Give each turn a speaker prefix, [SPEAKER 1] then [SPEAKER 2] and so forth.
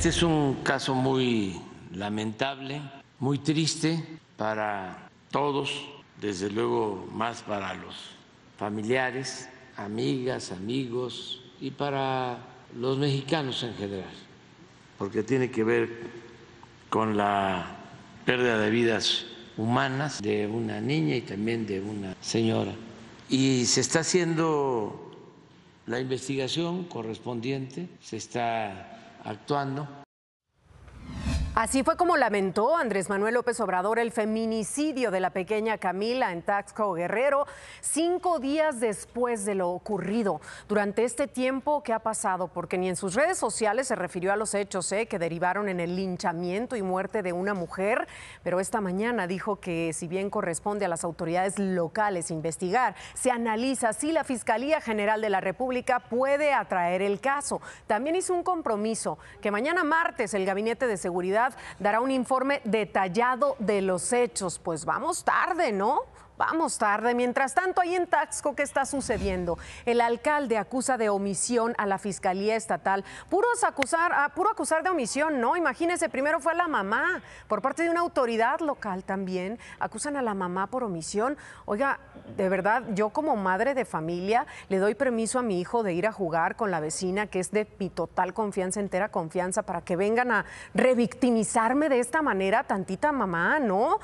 [SPEAKER 1] Este es un caso muy lamentable, muy triste para todos, desde luego más para los familiares, amigas, amigos y para los mexicanos en general, porque tiene que ver con la pérdida de vidas humanas de una niña y también de una señora. Y se está haciendo la investigación correspondiente, se está actuando.
[SPEAKER 2] Así fue como lamentó Andrés Manuel López Obrador el feminicidio de la pequeña Camila en Taxco Guerrero, cinco días después de lo ocurrido. Durante este tiempo, ¿qué ha pasado? Porque ni en sus redes sociales se refirió a los hechos ¿eh? que derivaron en el linchamiento y muerte de una mujer, pero esta mañana dijo que si bien corresponde a las autoridades locales investigar, se analiza si la Fiscalía General de la República puede atraer el caso. También hizo un compromiso que mañana martes el Gabinete de Seguridad dará un informe detallado de los hechos. Pues vamos tarde, ¿no? Vamos tarde. Mientras tanto, ahí en Taxco, ¿qué está sucediendo? El alcalde acusa de omisión a la Fiscalía Estatal. Puros acusar, ah, puro acusar de omisión, ¿no? Imagínense, primero fue la mamá, por parte de una autoridad local también. Acusan a la mamá por omisión. Oiga, de verdad, yo como madre de familia le doy permiso a mi hijo de ir a jugar con la vecina, que es de mi total confianza, entera confianza, para que vengan a revictimizarme de esta manera, tantita mamá, ¿no?